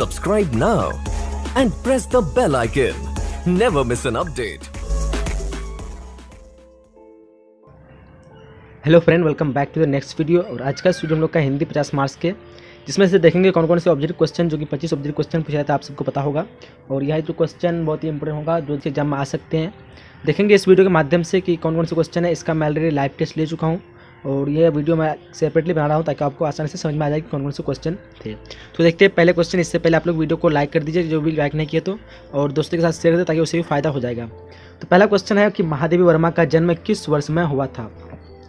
subscribe now and press the bell icon. Never miss an update. Hello friend welcome back to the next video और आज का इस video हम लोग का हिंदी 50 मार्क्स के। जिसमें से देखेंगे कौन कौन से ऑब्जेक्ट क्वेश्चन जो कि 25 ऑब्जेक्ट क्वेश्चन पूछा था आप सबको पता होगा। और यह जो क्वेश्चन बहुत ही इंपॉर्टेंट होगा, जो एग्ज़ाम में आ सकते हैं। देखेंगे इस वीडियो के माध्यम से कि कौन कौन से क्वेश्चन है, इसका मैं ऑलरेडी लाइव टेस्ट ले चुका हूँ। और ये वीडियो मैं सेपरेटली बना रहा हूँ ताकि आपको आसानी से समझ में आ जाए कि कौन कौन से क्वेश्चन थे। तो देखते हैं पहले क्वेश्चन इससे पहले आप लोग वीडियो को लाइक कर दीजिए, जो भी लाइक नहीं किया तो और दोस्तों के साथ शेयर कर ताकि उसे भी फ़ायदा हो जाएगा। तो पहला क्वेश्चन है कि महादेवी वर्मा का जन्म किस वर्ष में हुआ था?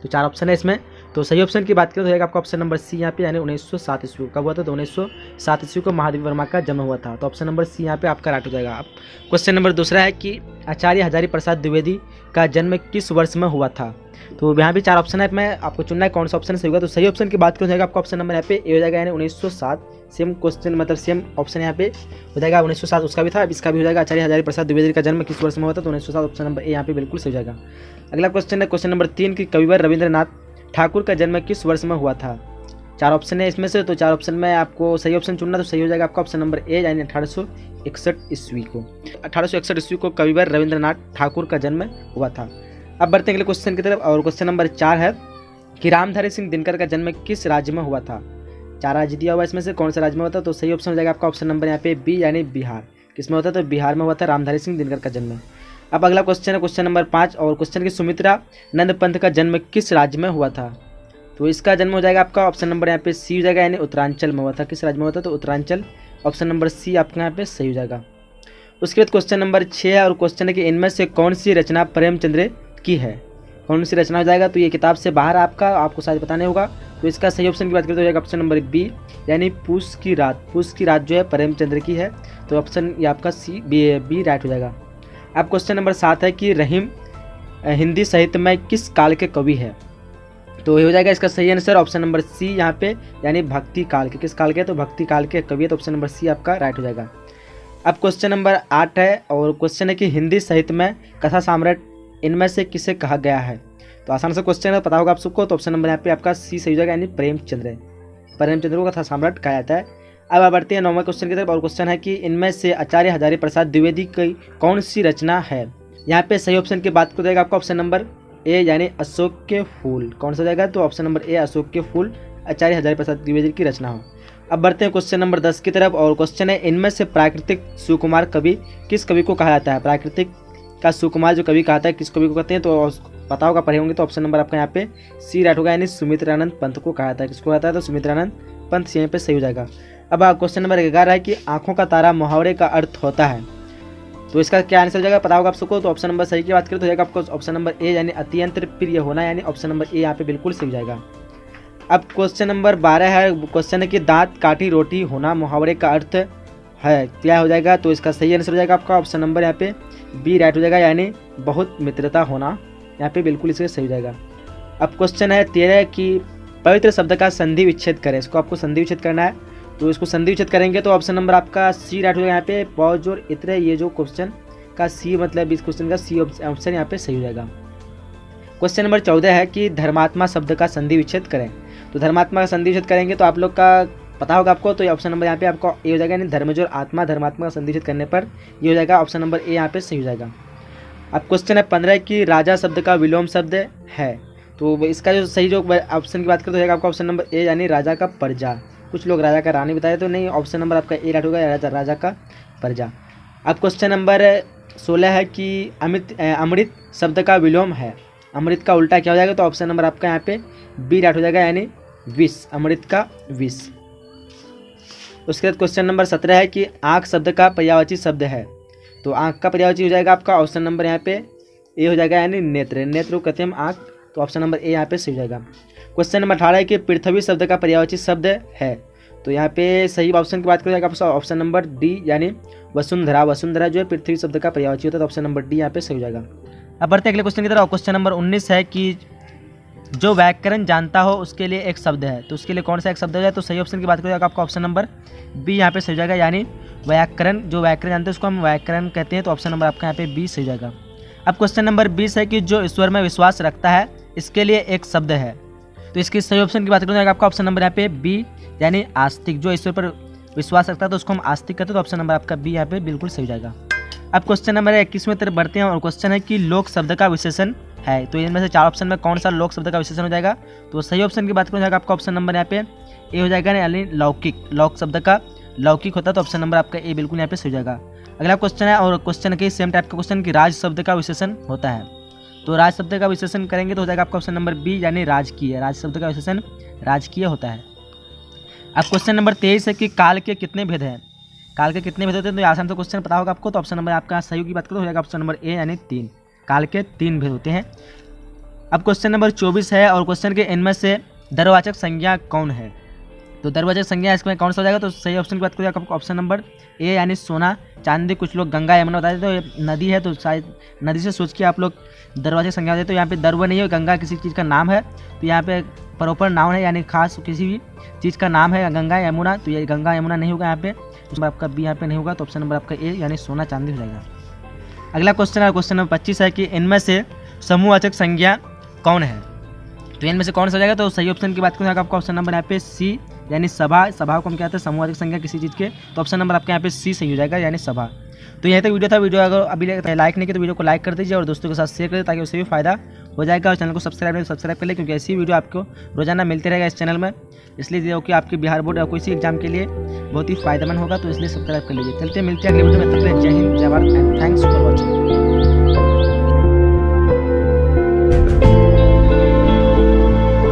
तो चार ऑप्शन है इसमें। तो सही ऑप्शन की बात करें तो आपका ऑप्शन नंबर सी यहाँ पे, यानी उन्नीस सौ सात ईस्वी कब हुआ था तो उन्नीस सौ सात ईस्वी को महादेवी वर्मा का जन्म हुआ था। तो ऑप्शन नंबर सी यहाँ पे आपका राइट हो जाएगा। आप क्वेश्चन नंबर दूसरा है कि आचार्य हजारी प्रसाद द्विवेदी का जन्म किस वर्ष में हुआ था? तो यहाँ भी चार ऑप्शन है, मैं आपको चुनना है कौन सा ऑप्शन सही होगा। तो सही ऑप्शन की बात करें जाएगा आपका ऑप्शन नंबर यहाँ पे ए हो जाएगा, यानी उन्नीस सौ सात। सेम क्वेश्चन मतलब सेम ऑप्शन यहाँ पे हो जाएगा, उन्नीस सौ सात उसका भी था इसका भी हो जाएगा। आचार्य हजारी प्रसाद द्विवेदी का जन्म किस वर्ष में हुआ था तो उन्नीस सौ सात ऑप्शन नंबर ए यहाँ पे बिल्कुल सही हो जाएगा। अगला क्वेश्चन है क्वेश्चन नंबर तीन की कविवर रविंद्रनाथ ठाकुर का जन्म किस वर्ष में हुआ था? चार ऑप्शन है इसमें से तो चार ऑप्शन में आपको सही ऑप्शन चुनना तो सही हो जाएगा आपका ऑप्शन नंबर ए यानी अठारह सौ इकसठ ईस्वी को। अठारह सौ इकसठ ईस्वी को कविवर रविंद्रनाथ ठाकुर का जन्म हुआ था। अब बढ़ते हैं अगले क्वेश्चन की तरफ़, और क्वेश्चन नंबर चार है कि रामधारी सिंह दिनकर का जन्म किस राज्य में हुआ था? चार राज्य दिया हुआ इसमें से, कौन सा राज्य में हुआ था? तो सही ऑप्शन हो जाएगा आपका ऑप्शन नंबर यहाँ पे बी यानी बिहार। किसमें होता तो बिहार में हुआ था रामधारी सिंह दिनकर का जन्म। अब अगला क्वेश्चन है क्वेश्चन नंबर पाँच, और क्वेश्चन की सुमित्रा नंद पंथ का जन्म किस राज्य में हुआ था? तो इसका जन्म हो जाएगा आपका ऑप्शन नंबर यहाँ पे सी हो जाएगा, यानी उत्तरांचल में हुआ था। किस राज्य में हुआ था? तो उत्तरांचल। ऑप्शन नंबर सी आपका यहाँ पे सही हो जाएगा। उसके बाद क्वेश्चन नंबर छः है और क्वेश्चन है कि इनमें से कौन सी रचना प्रेमचंद्र की है? कौन सी रचना हो जाएगा? तो ये किताब से बाहर आपका, आपको शायद पता नहीं होगा। तो इसका सही ऑप्शन की बात करें तो जाएगा ऑप्शन नंबर बी, यानी पूस की रात। पूस की रात जो है प्रेमचंद्र की है। तो ऑप्शन ये आपका सी, बी बी राइट हो जाएगा। अब क्वेश्चन नंबर सात है कि रहीम, हिंदी साहित्य में किस काल के कवि है? तो ये हो जाएगा इसका सही आंसर ऑप्शन नंबर सी यहाँ पे, यानी भक्ति काल के। किस काल के? तो भक्ति काल के कवि तो ऑप्शन नंबर सी आपका राइट हो जाएगा। अब क्वेश्चन नंबर आठ है, और क्वेश्चन है कि हिंदी साहित्य में कथा सम्राट इनमें से किसे कहा गया है? तो आसान से क्वेश्चन है, पता होगा आप सबको तो ऑप्शन नंबर यहाँ पे आपका सी सही हो जाएगा, यानी प्रेमचंद्र। प्रेमचंद्र को कथा सम्राट कहा जाता है। अब आप बढ़ते हैं नौवें क्वेश्चन की तरफ़, और क्वेश्चन है कि इनमें से आचार्य हजारी प्रसाद द्विवेदी की कौन सी रचना है? यहाँ पे सही ऑप्शन की बात कर देगा आपका ऑप्शन नंबर ए यानी अशोक के फूल। कौन सा जाएगा? तो ऑप्शन नंबर ए अशोक के फूल। आचार्य हजारी प्रसाद द्विवेदी की रचना हो। अब बढ़ते हैं क्वेश्चन नंबर दस की तरफ़ और क्वेश्चन है, इनमें से प्राकृतिक सुकुमार कवि किस कवि को कहा जाता है? प्राकृतिक का सुकुमार जो कवि कहता है, किस कवि को कहते हैं? तो पता होगा पढ़े होंगे तो ऑप्शन नंबर आपका यहाँ पे सी राइट होगा, यानी सुमित्रानंद पंत को कहा जाता है। किसको कहता है? तो सुमित्रानंद पंत, यहाँ पे सही हो जाएगा। अब क्वेश्चन नंबर ग्यारह है कि आँखों का तारा, मुहावरे का अर्थ होता है। तो इसका क्या आंसर हो जाएगा? पता होगा आप सबको तो ऑप्शन नंबर सही की बात करें तो जाएगा आपको ऑप्शन नंबर ए यानी अत्यंत प्रिय होना, यानी ऑप्शन नंबर ए यहाँ पे बिल्कुल सही जाएगा। अब क्वेश्चन नंबर बारह है क्वेश्चन है कि दांत काटी रोटी होना, मुहावरे का अर्थ है, क्या हो जाएगा? तो इसका सही आंसर हो जाएगा आपका ऑप्शन नंबर यहाँ पे बी राइट हो जाएगा, यानी बहुत मित्रता होना, यहाँ पे बिल्कुल इसका सही हो जाएगा। अब क्वेश्चन है तेरह कि पवित्र शब्द का संधि विच्छेद करें, इसको आपको संधि विच्छेद करना है। तो इसको संधि विच्छेद करेंगे तो ऑप्शन नंबर आपका सी राइट हो जाएगा यहाँ पे। पौज और इतरे, ये जो क्वेश्चन का सी मतलब इस क्वेश्चन का सी ऑप्शन यहाँ पे सही हो जाएगा। क्वेश्चन नंबर चौदह है कि धर्मात्मा शब्द का संधि विच्छेद करें। तो धर्मात्मा का संधि विच्छेद करेंगे तो आप लोग का पता होगा आपको तो ये ऑप्शन नंबर यहाँ पे आपको ए हो जाएगा, यानी धर्मजोर आत्मा, धर्मात्मा का संधि विच्छेद करने पर ये हो जाएगा ऑप्शन नंबर ए यहाँ पे सही हो जाएगा। अब क्वेश्चन है पंद्रह की राजा शब्द का विलोम शब्द है। तो इसका जो सही जो ऑप्शन की बात करें तो आपका ऑप्शन नंबर ए यानी राजा का प्रजा। कुछ लोग राजा का रानी बताए तो नहीं ऑप्शन नंबर आपका ए राइट होगा राजा राजा का प्रजा अब क्वेश्चन नंबर सोलह है कि अमृत अमृत शब्द का विलोम है। अमृत का उल्टा क्या हो जाएगा? तो ऑप्शन नंबर आपका यहाँ पे बी राइट हो जाएगा, यानी विष, अमृत का विष। उसके बाद क्वेश्चन नंबर सत्रह है कि आँख शब्द का पर्यावाची शब्द है। तो आँख का पर्यावाची हो जाएगा आपका ऑप्शन नंबर यहाँ पे ए हो जाएगा, यानी नेत्र। नेत्र को कहते हैं आँख। तो ऑप्शन नंबर ए यहाँ पे सही हो जाएगा। क्वेश्चन नंबर अठारह है कि पृथ्वी शब्द का पर्यावाची शब्द है। तो यहाँ पे सही ऑप्शन की बात करें आपका ऑप्शन नंबर डी यानी वसुंधरा वसुंधरा जो है पृथ्वी शब्द का पर्यावाची होता है तो ऑप्शन नंबर डी यहाँ पे सही हो जाएगा। अब बढ़ते अगले क्वेश्चन की तरफ़। क्वेश्चन नंबर उन्नीस है कि जो व्याकरण जानता हो, उसके लिए एक शब्द है। तो उसके लिए कौन सा एक शब्द हो? जाए तो सही ऑप्शन की बात करें आपका ऑप्शन नंबर बी यहाँ पे सही हो जाएगा, यानी व्याकरण। जो व्याकरण जानते हैं, उसको हम व्याकरण कहते हैं तो ऑप्शन नंबर आपका यहाँ पे बी सही जाएगा। अब क्वेश्चन नंबर बीस है कि जो ईश्वर में विश्वास रखता है इसके लिए एक शब्द है। तो इसकी सही ऑप्शन की बात करूँ आपका ऑप्शन नंबर यहाँ पे बी यानी आस्तिक, जो ईश्वर पर विश्वास रखता है तो उसको हम आस्तिक कहते हैं तो ऑप्शन नंबर आपका बी यहाँ पे बिल्कुल सही हो जाएगा। अब क्वेश्चन नंबर इक्कीसवें तरफ़ बढ़ते हैं और क्वेश्चन है कि लोक शब्द का विशेषण है। तो इनमें से चार ऑप्शन में कौन सा लोक शब्द का विशेषण हो जाएगा? तो सही ऑप्शन की बात करें जाएगा आपका ऑप्शन नंबर यहाँ पे ए हो जाएगा, यानी लौकिक, लौक शब्द का लौकिक होता है तो ऑप्शन नंबर आपका ए बिल्कुल यहाँ पे सही जाएगा। अगला क्वेश्चन है, और क्वेश्चन के सेम टाइप का क्वेश्चन कि राज शब्द का विशेषण होता है। तो राज शब्द का विशेषण करेंगे तो हो जाएगा आपका ऑप्शन नंबर बी यानी राजकीय। राज शब्द का विशेषण राजकीय होता है। अब क्वेश्चन नंबर तेईस है कि काल के कितने भेद हैं? काल के कितने भेद होते हैं? तो आसान से क्वेश्चन पता होगा आपको तो ऑप्शन नंबर आपका सही की बात करो हो जाएगा ऑप्शन नंबर ए यानी तीन। काल के तीन भेद होते हैं। अब क्वेश्चन नंबर चौबीस है और क्वेश्चन के इनमें से दरवाचक संज्ञा कौन है? तो दरवाज़ा संज्ञा इसमें कौन सा हो जाएगा? तो सही ऑप्शन की बात करें, आपको ऑप्शन नंबर ए यानी सोना, चांदी, कुछ लोग गंगा, यमुना बताते तो नदी है तो शायद नदी से सोच के आप लोग दरवाजे संज्ञा देते तो यहाँ पे दरवा नहीं है, गंगा किसी चीज़ का नाम है तो यहाँ पे प्रॉपर नाउन है, यानी खास किसी भी चीज़ का नाम है, गंगा, यमुना तो ये गंगा, यमुना नहीं होगा यहाँ पे तो आपका बी यहाँ पे नहीं होगा तो ऑप्शन नंबर आपका ए यानी सोना, चांदी हो जाएगा। अगला क्वेश्चन है क्वेश्चन नंबर पच्चीस है कि इनमें से समूहवाचक संज्ञा कौन है? तो इनमें से कौन सा हो जाएगा? तो सही ऑप्शन की बात करें आपका ऑप्शन नंबर यहाँ पे सी यानी सभा सभा को हम कहते हैं समूहवाचक संख्या किसी चीज़ के तो ऑप्शन नंबर आपके यहाँ पे सी सही हो जाएगा, यानी सभा। तो यहीं तक वीडियो था, वीडियो अगर अभी लाइक नहीं किया तो वीडियो को लाइक कर दीजिए और दोस्तों के साथ शेयर करें ताकि उससे भी फ़ायदा हो जाएगा और चैनल को सब्सक्राइब नहीं सब्सक्राइब कर ले, क्योंकि ऐसी वीडियो आपको रोज़ाना मिलते रहेगा इस चैनल में। इसलिए जो कि आपके बिहार बोर्ड या किसी एग्ज़ाम के लिए बहुत ही फ़ायदेमंद होगा तो इसलिए सब्सक्राइब कर लीजिए। चलते मिलते हैं अगले वीडियो में, तब तक जय हिंद, जय Bharat and thanks for watching